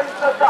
Christ the